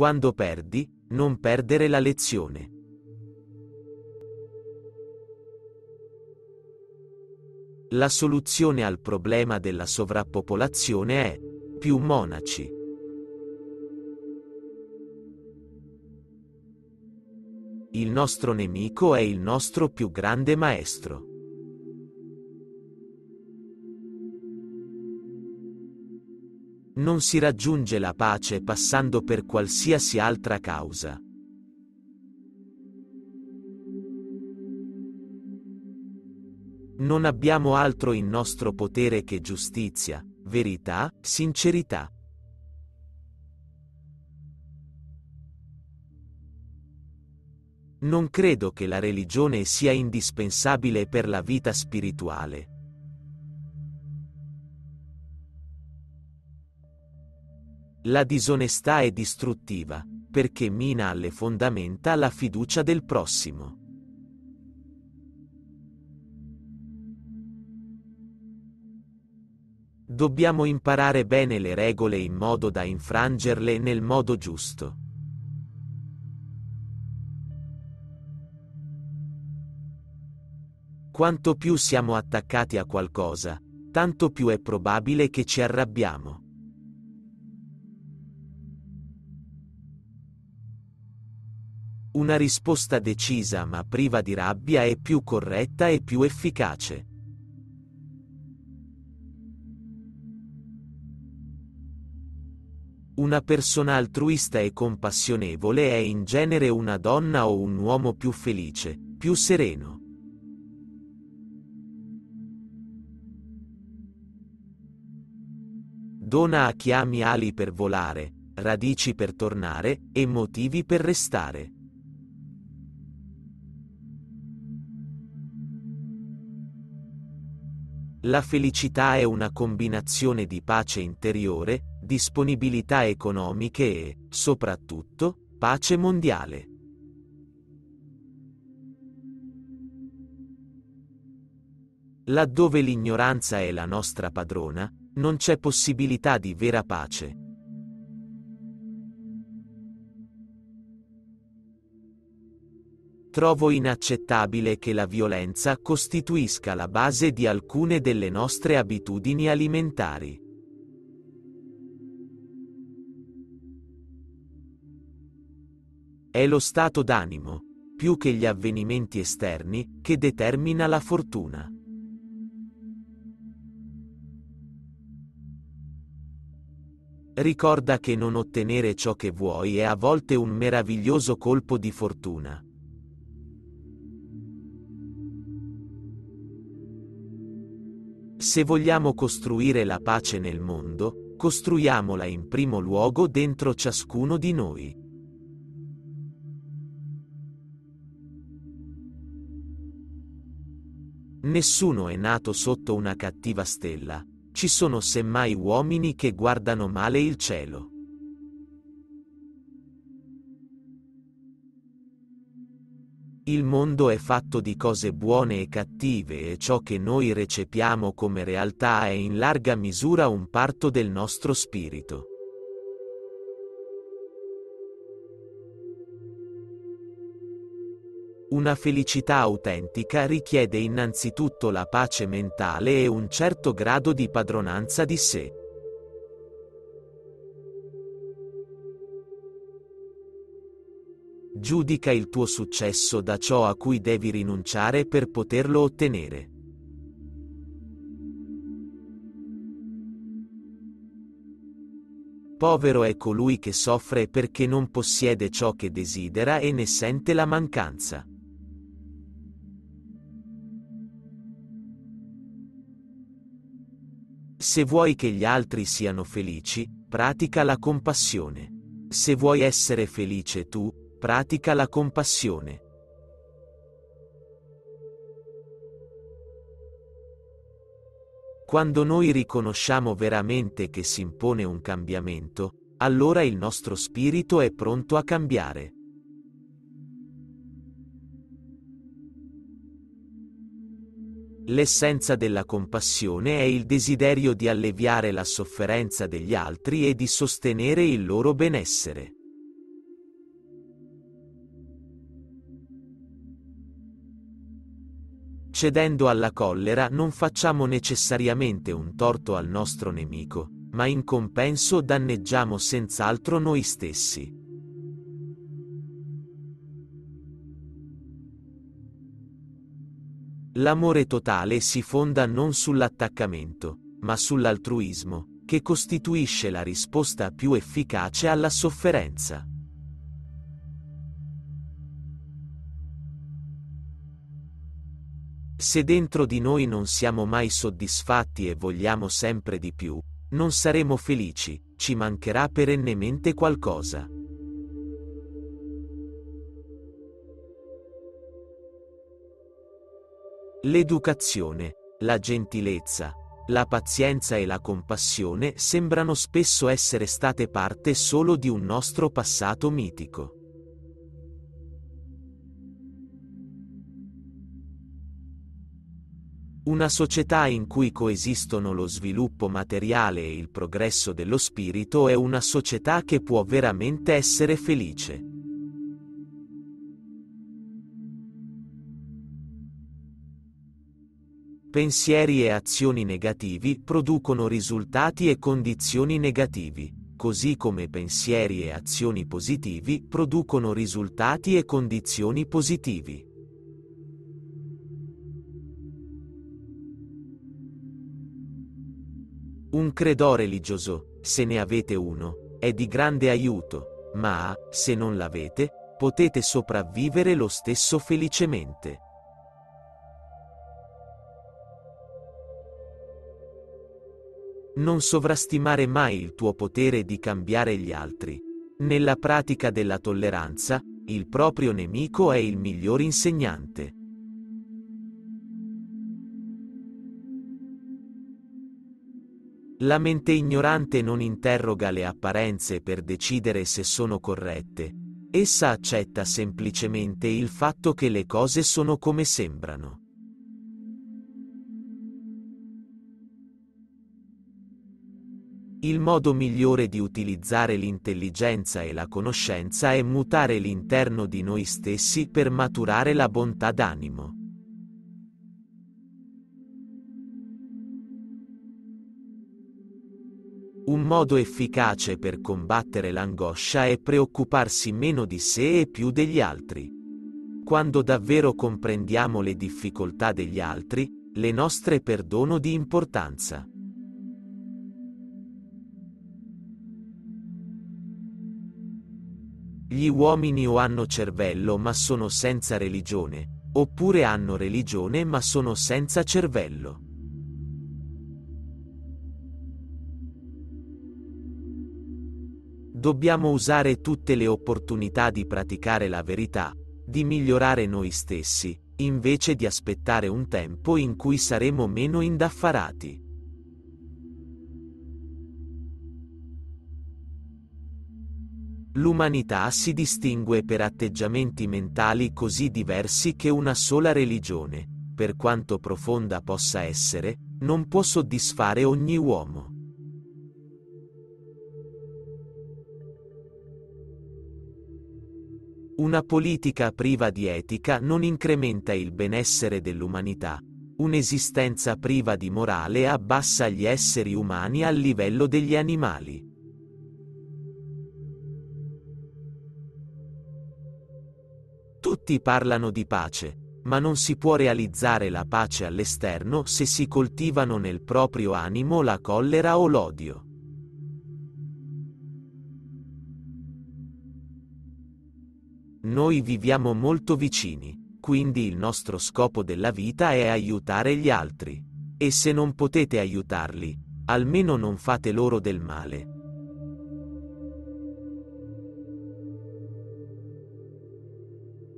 Quando perdi, non perdere la lezione. La soluzione al problema della sovrappopolazione è più monaci. Il nostro nemico è il nostro più grande maestro. Non si raggiunge la pace passando per qualsiasi altra causa. Non abbiamo altro in nostro potere che giustizia, verità, sincerità. Non credo che la religione sia indispensabile per la vita spirituale. La disonestà è distruttiva, perché mina alle fondamenta la fiducia del prossimo. Dobbiamo imparare bene le regole in modo da infrangerle nel modo giusto. Quanto più siamo attaccati a qualcosa, tanto più è probabile che ci arrabbiamo. Una risposta decisa ma priva di rabbia è più corretta e più efficace. Una persona altruista e compassionevole è in genere una donna o un uomo più felice, più sereno. Dona a chi ami ali per volare, radici per tornare e motivi per restare. La felicità è una combinazione di pace interiore, disponibilità economiche e, soprattutto, pace mondiale. Laddove l'ignoranza è la nostra padrona, non c'è possibilità di vera pace. Trovo inaccettabile che la violenza costituisca la base di alcune delle nostre abitudini alimentari. È lo stato d'animo, più che gli avvenimenti esterni, che determina la fortuna. Ricorda che non ottenere ciò che vuoi è a volte un meraviglioso colpo di fortuna. Se vogliamo costruire la pace nel mondo, costruiamola in primo luogo dentro ciascuno di noi. Nessuno è nato sotto una cattiva stella, ci sono semmai uomini che guardano male il cielo. Il mondo è fatto di cose buone e cattive e ciò che noi recepiamo come realtà è in larga misura un parto del nostro spirito. Una felicità autentica richiede innanzitutto la pace mentale e un certo grado di padronanza di sé. Giudica il tuo successo da ciò a cui devi rinunciare per poterlo ottenere. Povero è colui che soffre perché non possiede ciò che desidera e ne sente la mancanza. Se vuoi che gli altri siano felici, pratica la compassione. Se vuoi essere felice tu, pratica la compassione. Quando noi riconosciamo veramente che si impone un cambiamento, allora il nostro spirito è pronto a cambiare. L'essenza della compassione è il desiderio di alleviare la sofferenza degli altri e di sostenere il loro benessere. Cedendo alla collera non facciamo necessariamente un torto al nostro nemico, ma in compenso danneggiamo senz'altro noi stessi. L'amore totale si fonda non sull'attaccamento, ma sull'altruismo, che costituisce la risposta più efficace alla sofferenza. Se dentro di noi non siamo mai soddisfatti e vogliamo sempre di più, non saremo felici, ci mancherà perennemente qualcosa. L'educazione, la gentilezza, la pazienza e la compassione sembrano spesso essere state parte solo di un nostro passato mitico. Una società in cui coesistono lo sviluppo materiale e il progresso dello spirito è una società che può veramente essere felice. Pensieri e azioni negativi producono risultati e condizioni negativi, così come pensieri e azioni positivi producono risultati e condizioni positivi. Un credo religioso, se ne avete uno, è di grande aiuto, ma, se non l'avete, potete sopravvivere lo stesso felicemente. Non sovrastimare mai il tuo potere di cambiare gli altri. Nella pratica della tolleranza, il proprio nemico è il miglior insegnante. La mente ignorante non interroga le apparenze per decidere se sono corrette. Essa accetta semplicemente il fatto che le cose sono come sembrano. Il modo migliore di utilizzare l'intelligenza e la conoscenza è mutare l'interno di noi stessi per maturare la bontà d'animo. Un modo efficace per combattere l'angoscia è preoccuparsi meno di sé e più degli altri. Quando davvero comprendiamo le difficoltà degli altri, le nostre perdono di importanza. Gli uomini o hanno cervello ma sono senza religione, oppure hanno religione ma sono senza cervello. Dobbiamo usare tutte le opportunità di praticare la verità, di migliorare noi stessi, invece di aspettare un tempo in cui saremo meno indaffarati. L'umanità si distingue per atteggiamenti mentali così diversi che una sola religione, per quanto profonda possa essere, non può soddisfare ogni uomo. Una politica priva di etica non incrementa il benessere dell'umanità. Un'esistenza priva di morale abbassa gli esseri umani al livello degli animali. Tutti parlano di pace, ma non si può realizzare la pace all'esterno se si coltivano nel proprio animo la collera o l'odio. Noi viviamo molto vicini, quindi il nostro scopo della vita è aiutare gli altri. E se non potete aiutarli, almeno non fate loro del male.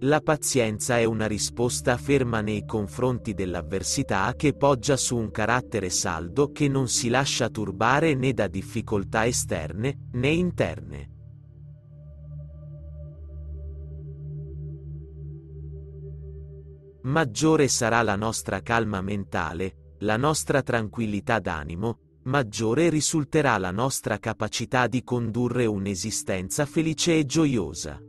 La pazienza è una risposta ferma nei confronti dell'avversità che poggia su un carattere saldo che non si lascia turbare né da difficoltà esterne né interne. Maggiore sarà la nostra calma mentale, la nostra tranquillità d'animo, maggiore risulterà la nostra capacità di condurre un'esistenza felice e gioiosa.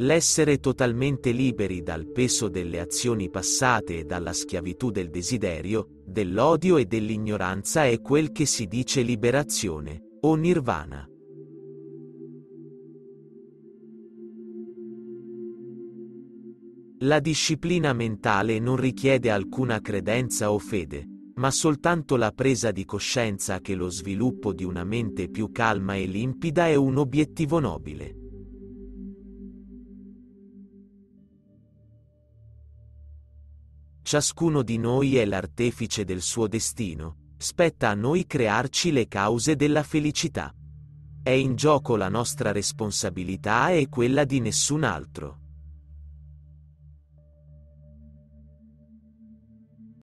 L'essere totalmente liberi dal peso delle azioni passate e dalla schiavitù del desiderio, dell'odio e dell'ignoranza è quel che si dice liberazione, o nirvana. La disciplina mentale non richiede alcuna credenza o fede, ma soltanto la presa di coscienza che lo sviluppo di una mente più calma e limpida è un obiettivo nobile. Ciascuno di noi è l'artefice del suo destino, spetta a noi crearci le cause della felicità. È in gioco la nostra responsabilità e quella di nessun altro.